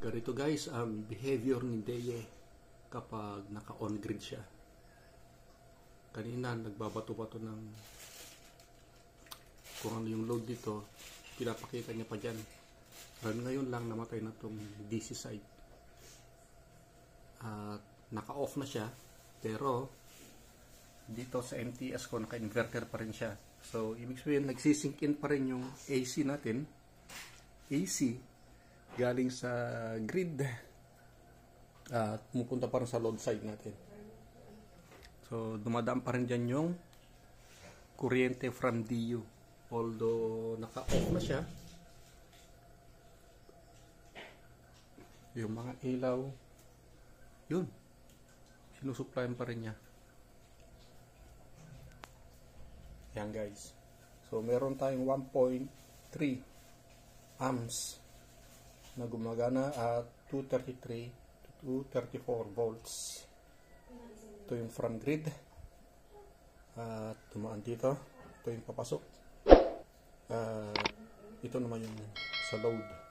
Ganito guys ang behavior ni Deye kapag naka-on grid siya. Kanina nagbabato-bato ng kung ano yung load dito, pinapakita niya pa dyan. Pero ngayon lang namatay na tong DC side. At naka-off na siya, pero dito sa MTS ko naka-inverter pa rin siya. So, ibig sabihin, nagsisink in pa rin yung AC natin. AC galing sa grid at pumupunta pa rin sa load side natin. So, dumadaan pa rin dyan yung kuryente from DU. Although, naka-off na siya. Yung mga ilaw, yun. Sinusuplayan pa rin niya. Yan guys. So, meron tayong 1.3 amps na gumagana at 233 to 234 volts. Ito yung from grid. At tumaan dito. Ito yung papasok. At ito naman yung sa load.